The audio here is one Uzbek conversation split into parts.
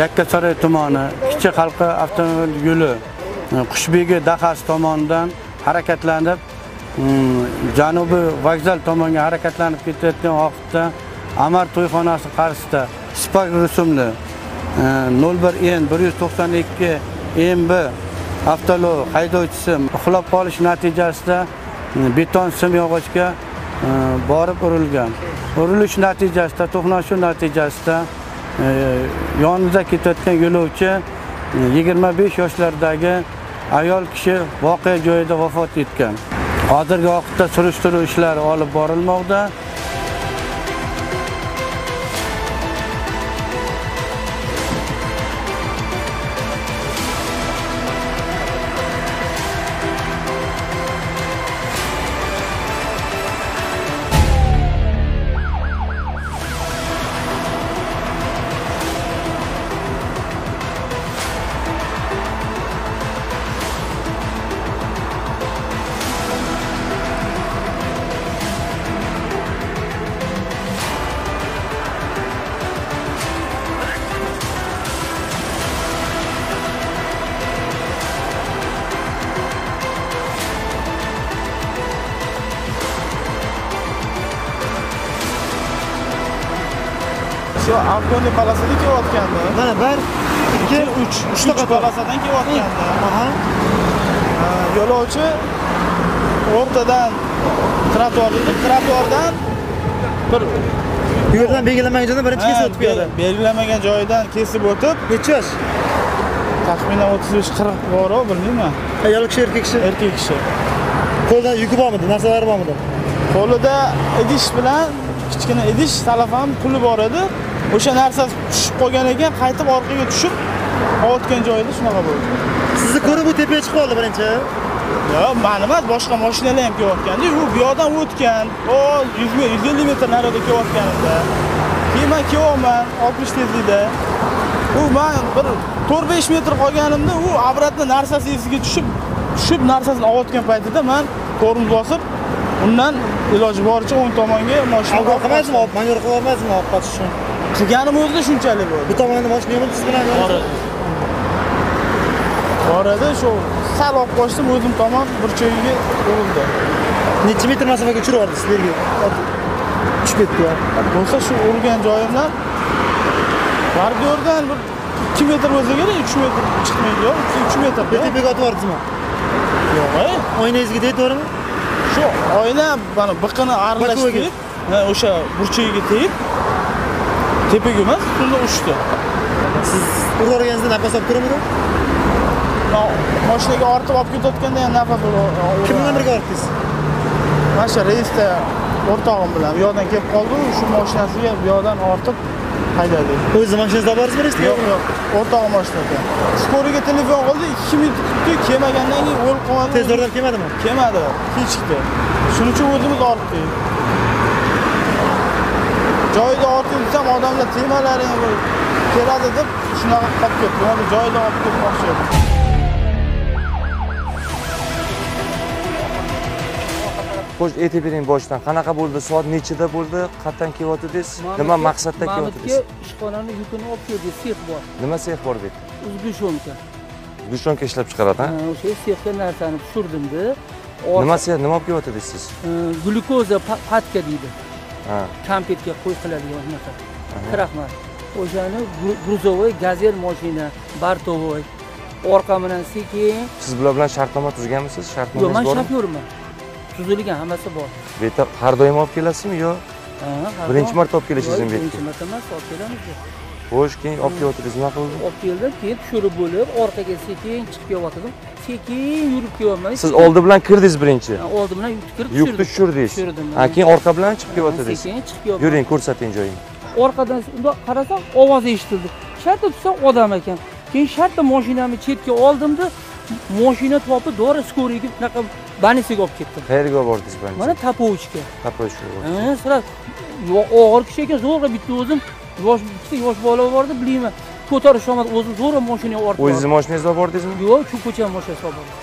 yakkasaroy tumani kichik halqa avtomobil yo'li e, qushbegi dahasi tomonidan harakatlanib e, janubiy vokzal tomonga harakatlanib ketayotgan vaqtda amar to'yxonasi qarshisida spak rusumli e, nol bir n bir yuz to'qson ikki mb avtolov haydovchisi uxlab qolish natijasida beton sim yog'ochga borib urilgan. Urilish natijasida to'qnashuv natijasida yonida ketayotgan yo'lovchi e, yigirma besh yoshlardagi ayol kishi voqea joyida vafot etgan. Hozirgi vaqtda surishtiruv ishlari olib borilmoqda. Shu avtobus polosida kelayotgandi mana bir ikki uch uchta uch qator kelayotgandi aha. Ha, yo'lovchi o'rtadan trotuar trotuardan bir bu yerdan belgilanmagan joydan birinchi kesib o'tib keldi. belgilanmagan joyidan kesib o'tib necha yosh taxminan o'ttiz besh qirq bor bilmayman. Ayol kishi erkak kishi. Erkak kishi. Qo'lida yuki bormidi? Narsalari bormidi? Qo'lida idish bilan kichkina idish salafan puli bor edi o'sha narsa tushib qolgan ekan qaytib orqaga tushib olayotgan joyida shunaqa bo'ldi. Sizni ko'rib u tepaga chiqib oldi birinchi? Yo'q mani emas boshqa mashinalar ham kelayotganda u bu yoqdan o'tgan o yuz ellik metr narida kelayotganimda. Keyin man kelyapman oltmish tezlikda. U man bir to'rt besh metr qolganimda u обратно narsasi esiga tushib tushib narsasini olayotgan paytida man tormoz bosib undan iloji boricha o'ng tomonga mashina qilmaysizmi olib manyor qila olmaysizmi olib qochish uchun qilganim o'zida shunchalik bo'ldi bu tomonda mashina yo'qmi siz bilan bor edi bor edi shu sal olib qochdim o'zim tomon burchagiga urildi necha metr masofaga uchirib yubordi sizlarga tushib ketdi bo'lsa shu urgan joyimdan bordiyordan bir ikki metr bo'lsa kerak uch metr chiqmaydi yo'q uch metr tepaga otib yubordingizmi yo'q oynangizga tegdi to'g'rimi shu oyna mana biqini aralashtirib ha, o'sha burchagiga tegib tepaga emas unda uchdi siz urib yuborganingizda nafas olib turamidi Ma- mashinaga ortib olib ketayotganda ham nafas kim bilan birga ortdingiz mana shu reysda o'rtog'im bilan bu yoqdan kelib qoldi shu mashinasiga bu yoqdan ortib haydadik o'zingizni mashinangizda olib borasizmi reysga yo'q yo'q o'rtog'im mashinada skoriga telefon qildi ikki minut kutdi kelmagandan keyin o'lib qolmadi tez yordam kelmadimi kelmadi kechikdi shuning uchun o'zimiz ortdik joyida ortib desam odamlar temalaring keladi deb shunaqa qolib ketdi mana joyida olib ketmoqchi edim xo'sh aytib bering boshidan qanaqa bo'ldi? Soat nechida bo'ldi? Qayerdan kelyotdingiz nima maqsadda Mamutga ishxonani yukini olib keldi sex bor nima sex bor bu yerda uzgushonka gushonka ishlab chiqaradi ha? o'sha sexga narsani tushirdim-da nima sex nima olib kelyotdingiz siz? Glyukoza pa- patka deydi konfetga qo'y qiladigan unaqa kraxmal o'shani грузовой gazel mashina bartovoy orqa bilan sekin siz bular bilan shartnoma tuzganmisiz? Yo'q shartnomangiz man shofyorman tuzilgan hammasi bor. Bu yerda har doim olib kelasizmi yo? Birinchi marta olib kelishingizni Yo'q, bu birinchi marta emas olib kelamiz xo'sh keyin olib kelyotdingiz nima qildi olib keldim keyin tushirib bo'lib orqaga sekin chiqib kelyotgandim sekin yurib kelyapman siz oldi bilan kirdingiz birinchi? Oldi bilan kirib yukni tushirdiz tushirdim. Keyin orqa bilan chiqib kelyotdingiz sekin chiqib kelyapman yuring ko'rsating joyini orqadan bundoq qarasam ovoz eshitildi. Shartta tursam odam ekan. Keyin shartta mashinamni chetga oldimda mashina topib dori skoriyaga bunaqa больницаga olib ketdim. Qayerga olib bordingiz mana birinchi tapovishga tapochka Ha, sira og'ir kishi ekan zo'rg'a bitta o'zim yosh ikkita yosh bola bor edi bilmayman ko'tarish olmadi o'zim zo'rg'a mashinaga ortib o'zingizni mashinangizda olib bordingizmi? Yo'q shu ko'chani mashinasi olib bordim.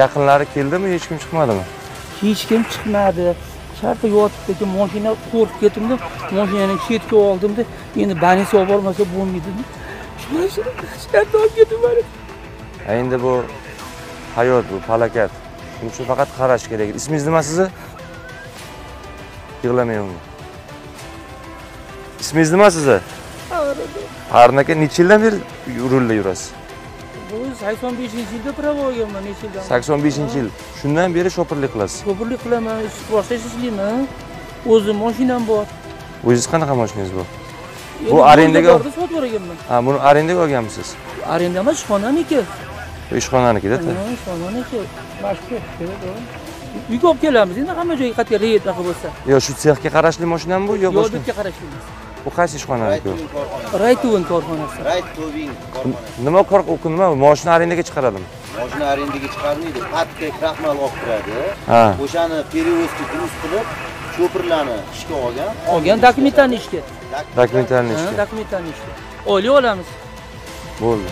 yaqinlari keldimi hech kim chiqmadimi? Hech kim chiqmadi. Shartta yotibdi keyin mashina qo'rqib ketdimda mashinani chetga oldimda endi больницаga olib bormasa bo'lmaydi shartta olib ketib endi bu hayot bu falokat. Shuning uchun faqat qarash kerak. Ismingiz nima sizni? Yig'lamang unga ismingiz nima sizni harun aka necha yildan beri rulda yurasiz? Bu sakson beshinchi yilda pravo olganman necha yildan sakson beshinchi yil. Shundan beri shopirlik qilasiz? Ko'pirlik qilaman boshqa ish ishlayman o'zim mashinam bor. O'zingiz qanaqa mashinangiz bor? Bu arendaga- sotib yuborganman. Ha buni arendaga olganmisiz? Arenda emas ishxonaniki. Bu ishxonanikida Ha, ishxonaniki. Uyga olib kelamiz endi hamma joyga qat'iy anaqa bo'lsa. Yo shu sexga qarashli mashinami bu yo boshqa? debga qarashimiz bu qaysi ishxonaniki u raytuvin korxonasi. Right Towing korxonasi. nima kor- u nima? Moshina arendaga chiqaradimi? Mashina arendaga chiqarilmaydi. Patka kraxmal olib turadi. ha. O'shani перевозка durust qilib, sho'pirlarni ishga olgan. olgan dokumentarni ishga. Dokumentarni Ha, ishga. dokumentarni ishga. Oylik olamiz. Bo'ldi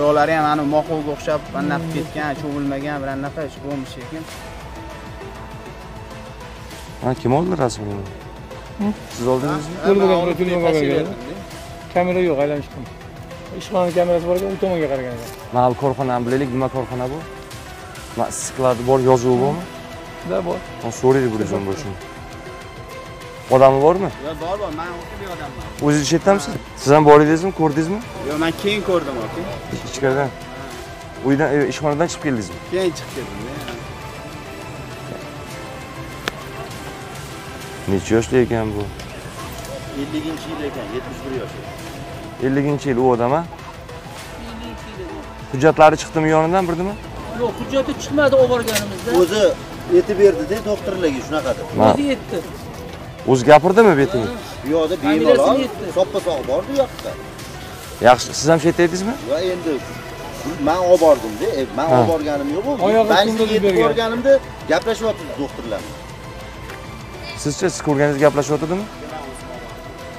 oyoqlari ham ana moqovga o'xshab anaqa ketgan cho'milmagan bir anaqa ish bo'lmish ekan. Ha kim oldi rasmini? Siz oldingizmi? Kamera yo'q aylanishgan ishxona kamerasi bor ekan u tomonga qaragan ekan mahal korxonani bilaylik nima korxona bu? Skladi bor yozuvi bormi? Да bor. Ha, so'raylik bulardan bo'lsin odami bormi? Yo bor bor man o'qib odamman o'zingiz shu yerdamisiz siz ham bor edingizmi ko'rdingizmi? Yo man keyin ko'rdim aka Ich- ichkaridan. Uydan e, ishxonadan chiqib keldingizmi? Keyin chiqib ketdim necha yoshli ekan bu? 50-yil ekan, 71 yosh. elliginchi yil u odam a hujjatlari chiqdimi yonidan birdimi? Yo'q hujjati chiqmadi olib borganimizda O'zi aytib berdi-da doktorlarga shunaqa deb. O'zi yetdi o'zi gapirdimi betingi Bu yoqda bemalol aytdi. soppa-sog' bor bu yoqda. yaxshi siz ham shu yerda edingizmi Va endi men olib bordim-da. E, men Ha. olib borganim yo'q. Ben kimdir yetib borganimda gaplashyapti doktorlar. sizchi siz ko'rganingizda gaplashyotdimi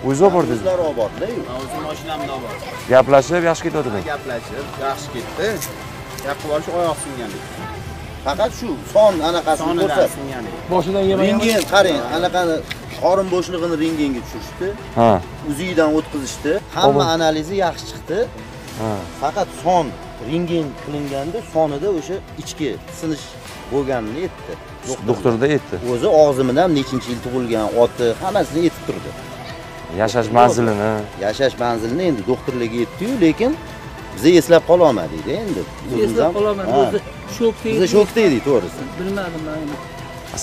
o'zi olib bordingizmi O'zlari olib bordilar-yu. o'zim mashinamda olib bordim gaplashib yaxshi ketayotdimi gaplashib yaxshi ketdi yoqqa borish oyoq singan Faqat shu son anaqasini ko'rsat. boshidan yemagan qarang, anaqani qorin bo'shlig'ini rengenga tushirishdi. ha uzidan o'tkazishdi. Hamma analizi yaxshi chiqdi. ha Faqat son rengen qilinganda sonida o'sha ichki sinish bo'lganini aytdi. doktorda aytdi o'zi og'zimdan ham nechinchi yil tug'ilgan, oti, hammasini aytib turdi. yashash manzilini Yashash manzilini endi doktorlarga aytdi-yu, lekin biz eslab qololmadik olmadik-da endi. Eslab Ha. o'zi shokda Biz shokda edik to'g'risi. bilmadim man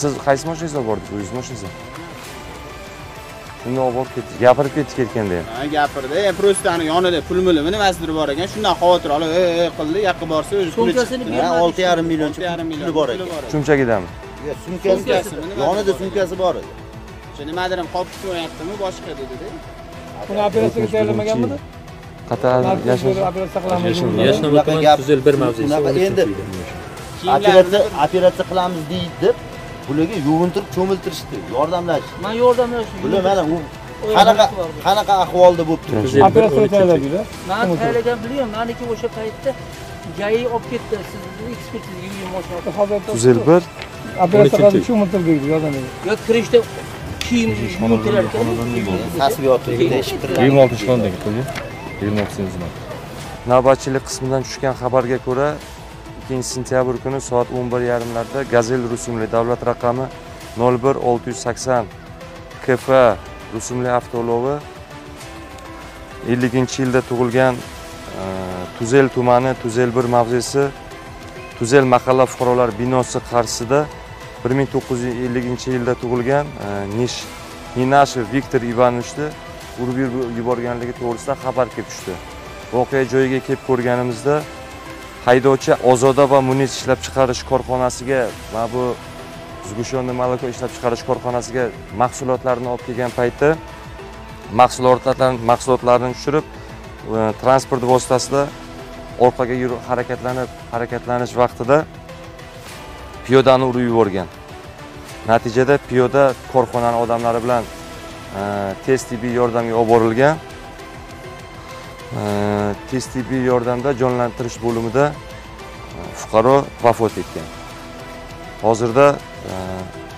siz qaysi mashinangizda bordingiz o'zingiz mashinangizda shunda olib borib ketdi. Gapirib ketdi ketganda ham ha gapirdi. E просто ani yonida pul mulimi nimasidir bor ekan. Shundan xavotir olib e e qildi. Yoqqa borsa o'zi chiqdi. Ha, bermadi 6,5 millioncha 6,5 million puli bor ekan. cho'mchagidami Yo, Sumkasi, yonida dedi? sumkasi bor edi. O'sha nimadir ham qolib ketmayaptimi boshqa dedida uni operatsiyaga tayyorlamaganmidi? Qatar qilamiz. Bunaqa gap tuzil bir. Unaqa endi operatsiya operatsiya qilamiz deydi deb bularga yuvintirib cho'miltirishdi, yordamlashdi. man yordamlashdim Bular mana u qanaqa qanaqa ahvolda bo'lib turibdi. operatsiya tayyorladinglar man tayyorlagan bilaman maniki o'sha paytda gai olib ketdi. Sizni ekspertizaga uyim mashina hozir bir operatsiya qilib cho'miltirdik yordam berdi yo kirishda kiyim yuvdirar ekan Tasbiyotda teshib yigirma oltinchi xonadagi qilgan yigirma oltinchi xizmat navbatchilik qismidan tushgan xabarga ko'ra ikkinchi sentyabr kuni soat 11:30larda gazel rusumli davlat raqami 01680 kf rusumli avtoulovi 50 yilda tug'ilgan e, tuzel tumani tuzel bir mavzesi tuzel mahalla fuqarolar binosi qarshisida 1950 yilda tug'ilgan e, nish ninashev viktor ivanovichni urib yuborganligi to'g'risida xabar kelib tushdi. Voqea joyiga kelib ko'rganimizda haydovchi ozoda va munis ishlab chiqarish korxonasiga mana bu zgushonniy молоко ishlab chiqarish korxonasiga mahsulotlarni olib kelgan payti mahsulotlarni mahsulotlarni tushirib e, transport vositasida orqaga yurib harakatlanib harakatlanish vaqtida piyodani urib yuborgan. Natijada piyoda korxonani odamlari bilan e, tez tibbiy yordamga olib borilgan. Tez tibbiy yordamda jonlantirish bo'limida e, fuqaro vafot etgan. Hozirda e,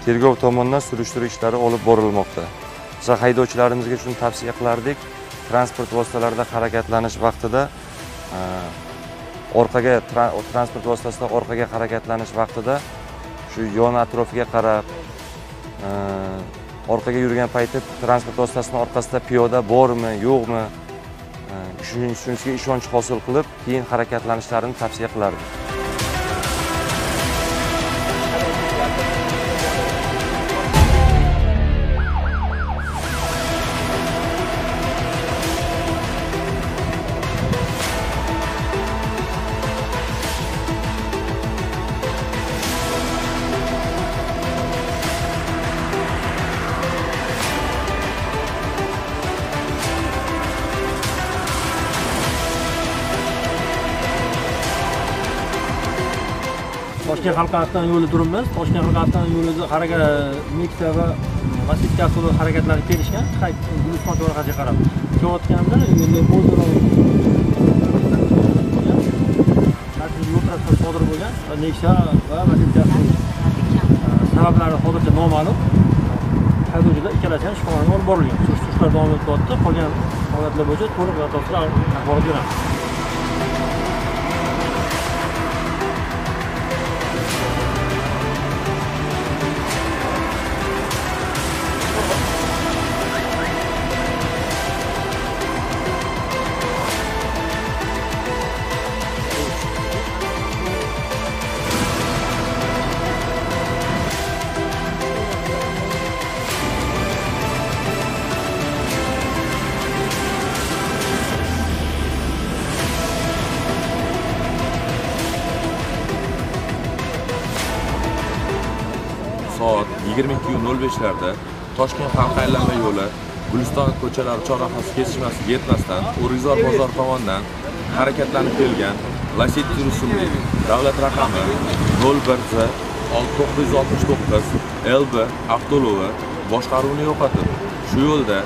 tergov tomonidan surishtiruv ishlari olib borilmoqda. Biz haydovchilarimizga shuni tavsiya qilardik. Transport vositalarida harakatlanish vaqtida e, orqaga transport vositasida orqaga harakatlanish vaqtida shu yon atrofiga qarab orqaga yurgan payti transport vositasini orqasida piyoda bormi yo'qmi e, shuning shunisiga ishonch hosil qilib keyin harakatlanishlarini tavsiya qilardim. Toshkent avtomobil yo'li turibmiz toshkent avtomobil yo'lida harakat nexia va lasetka avtomobil harakatlanib kelishgan. Guliston chorrahasiga qarab kelayotganda endi o'zaro yo'l transport sodir bo'lgan nexia va lasetka sabablari hozircha noma'lum. Haydovchilar ikkalasi ham shifoxonaga olib borilgan. Surishtirishlar davom etyapti qolgan holatlar bo'yicha to'liq batafsil axborot beramiz soat 22:05 larda Toshkent halqa aylanma yo'li Guliston ko'chalari chorrahasi kesishmasiga yetmasdan O'rgizor bozor tomonidan harakatlanib kelgan Lacetti rusumli davlat raqami 01Z 969 LB avtolovi boshqaruvni yo'qotib, shu yo'lda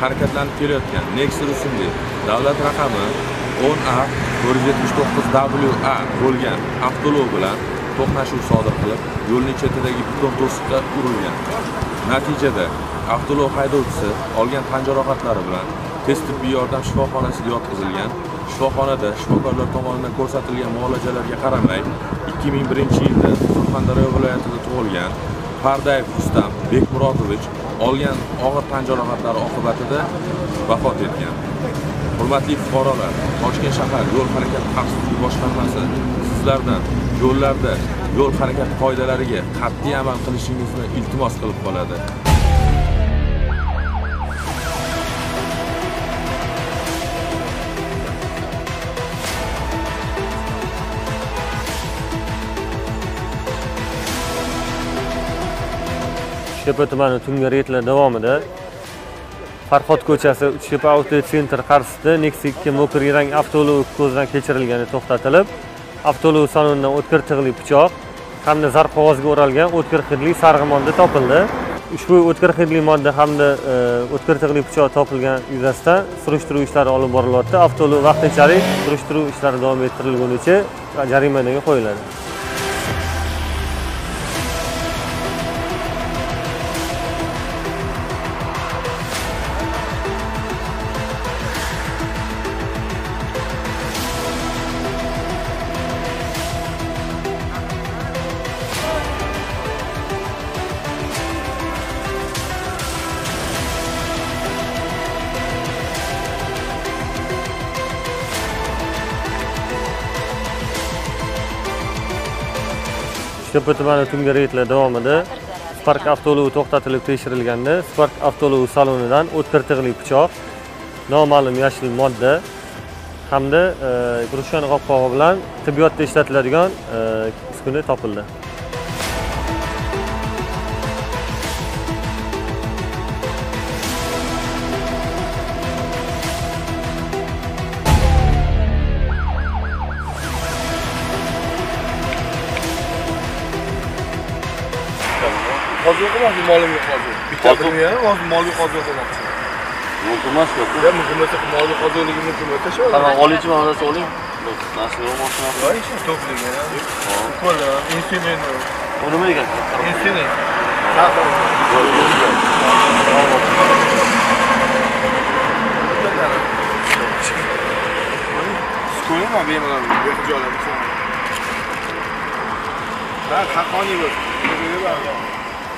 harakatlanib kelayotgan Nexus rusumli davlat raqami 10A 479WA bo'lgan avtolov bilan to'qnashuv sodir qilib, yo'lning chetidagi beton to'siqqa urilgan. Natijada avtolov haydovchisi olgan tan jarohatlari bilan tez tibbiy yordam shifoxonasiga yotqizilgan. Shifoxonada shifokorlar tomonidan ko'rsatilgan muolajalarga qaramay, 2001-yilda Surxondaryo viloyatida tug'ilgan Pardayev Rustam Bekmurodovich olgan og'ir tan jarohatlari oqibatida vafot etgan. Hurmatli fuqarolar, Toshkent shahar yo'l harakati xavfsizligi boshqarmasi sizlardan yo'llarda yo'l harakati qoidalariga qat'iy amal qilishingizni iltimos qilib qoladi. uchtepa tumani tungi reydlar davomida farhod ko'chasi uchtepa outlet center qarshisida nexia ikki mo'kirgi rang avtoulovi ko'zdan kechirilgani to'xtatilib avtoulov salonidan o'tkir tig'li pichoq hamda zar qog'ozga o'ralgan o'tkir hidli sarg'imonni topildi. Ushbu o'tkir hidli modda hamda e, o'tkir tig'li pichoq topilgan yuzasidan surishtiruv ishlari olib borilyapti. Avtolov vaqtinchalik surishtiruv ishlari davom ettirilgunicha jarimaga qo'yiladi. Uchtepa tumani tungi reydlar davomida spark avtoulovi to'xtatilib tekshirilganda spark avtoulovi salonidan o'tkir tig'li pichoq noma'lum yashil modda hamda e, qopqog'i bilan tibbiyotda ishlatiladigan e, uskuna topildi. Qozoq emas, molim yo'q qozoq. Bitta bilmayman, hozir mol yo'q qozoq qilmoqchi. mumkin emas yo'q mumkin bo'lsa qimorga hozirligi mumkin bo'lsa shu tamam oluvchi mavzasi oling nasib bo'lmoqchi to'pligi qo'li insulin u nima degan insulin Ko'raman bemalol joylar. Ha, haqqoniy bo'lsin.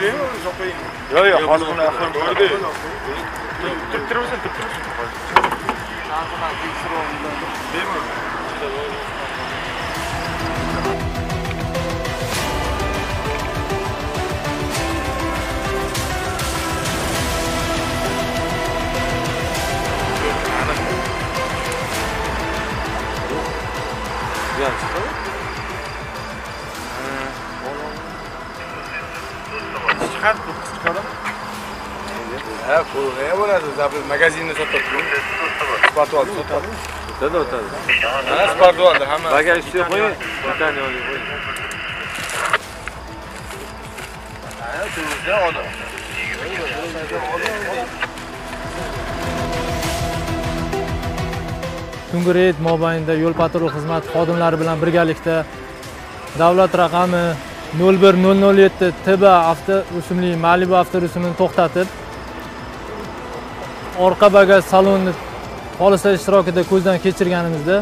geliyor mu sopayı? Yok yok baskına yapalım. Öyle değil. Tıktırır mısın? Tıktırır mısın? Değil mi? Yeah, it's cool. Ha, nima bo'ladi? Zabr magazinda sotadi. Sportval sotadi. o'tadi o'tadi Ha, sportvalda hamma. bagaj ustiga qo'ying питание oling qo'ying odam. tungi reyd mobaynida yo'l patrul xizmati xodimlari bilan birgalikda davlat raqami 01007 tb avto rusumli malibu avto rusumini to'xtatib orqa bagaj salonini polisa ishtirokida ko'zdan kechirganimizda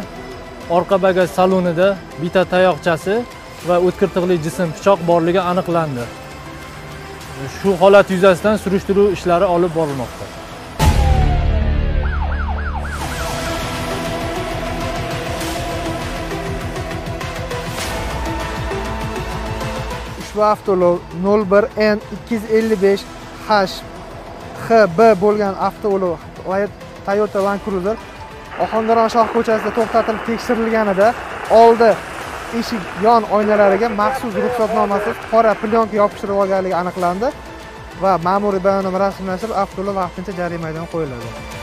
orqa bagaj salonida bitta tayoqchasi va o'tkir tig'li jism pichoq borligi aniqlandi. Shu holat yuzasidan surishtiruv ishlari olib borilmoqda. Ushbu avtoulov 01 n 255 h hb bo'lgan avtoulov toyota land cruiser ohangaron shoh ko'chasida to'xtatilib tekshirilganida oldi eshik yon oynalariga maxsus ruxsatnomasiz qora plyonka yopishtirib olganligi aniqlandi va ma'muriy bayonnoma rasmiylashtirib avtoulov vaqtincha jarima maydoniga qo'yiladi.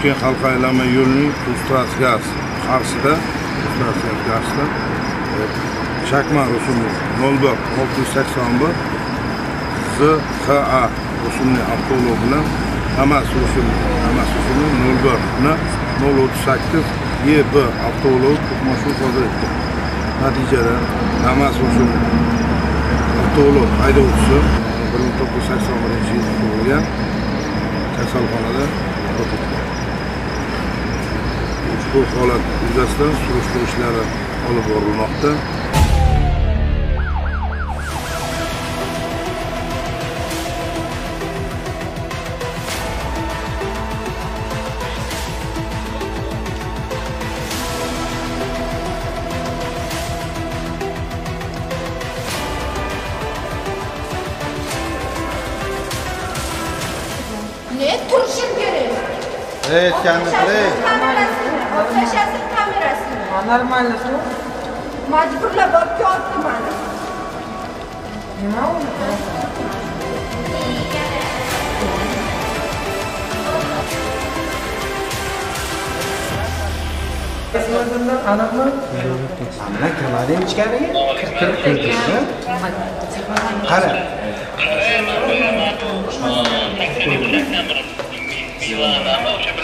Toshkent xalq aylanma yo'lining Tuz qarshida qarshisida chakma gaz qarshisida e, chakma rusumli 01 681 ZXA rusumli avtoulov bilan amas rusumli Damas rusumli 01 ni 038 YB avtoulov to'qnashuv sodir etdi. Natijada amas rusumli avtoulov haydovchisi 1981 yilda tug'ilgan kasalxonada vafot etgan. Ushbu holat yuzasidan surishtiruv ishlari olib borilmoqda. Ne turşun görür? Evet, kendisi. O taşasın kamerasını. Нормально, что? majburlab olib kelibdi mani nima u aniqmi mana kirmading ichkariga kirib kirdingmi qara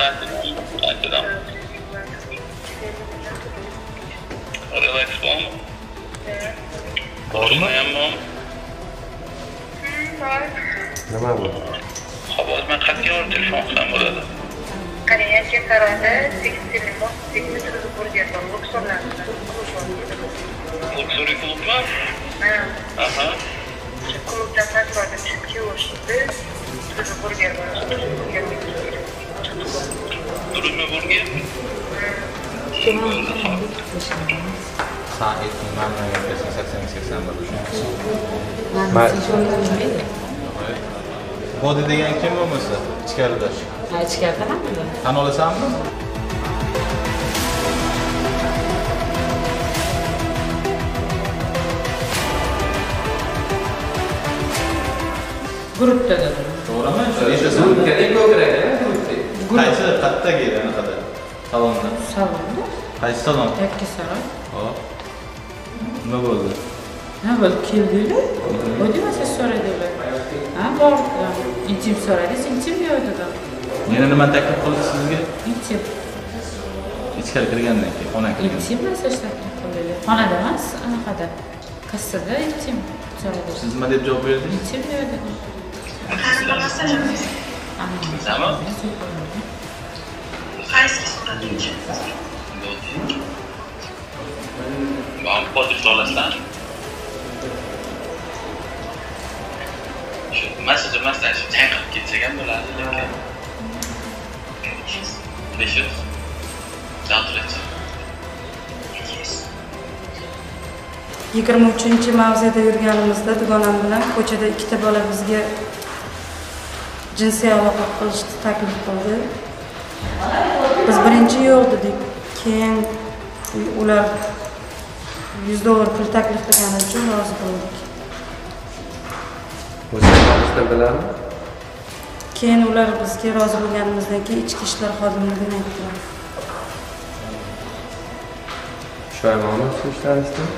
sakson bir bo'ldi eshitib tur bormi nima bu hozir man qayerga olib telefon qilsam bo'ladi Qariyatga qarada tekis telefon, tekis turib ko'rgan луксори luxury klubmi Ha, aha shu klubdan tasvada tushib kelishdi. Turib ko'rgan durumi bo'lgan gaplashsang sakson ikki sakson bir bodi degan kim bo'lmasa ichkarida ha ichkarida ham tan olasanmi guruhda dedi to'g'rimi eshitasan qaysi qayerdagi anaqada salonda salonda qaysi salon yakkasaroy hop nima bo'ldi nima bo'ldi keldilar boydima siz so'radilar ha bordim intim so'radingiz intim dedim yana nimani taklif qildi sizga intim ichkari kirgandan keyin xonang kirgan intim massaj taklif qildilar xonada emas anaqada kassada intim so'radilar siz nima deb javob berdingiz intim yo'q dedim man fotosh olasizlar shu massaj emasdan shu chayqalib ketsak ham bo'ladi lekin besh yuz javdirchi yigirma uchinchi mavzeda yurganimizda dugonam bilan ko'chada ikkita bola bizga jinsiy aloqa qilishni taklif qildi biz birinchi yo'q dedik keyin ular yuz dollar pul taklif qilgani uchun rozi bo'ldik. O'zingizni keyin ular bizga rozi bo'lganimizdan keyin ichki ishlar xodimligini aytdilar. Pushaymonni shu ishlarishdan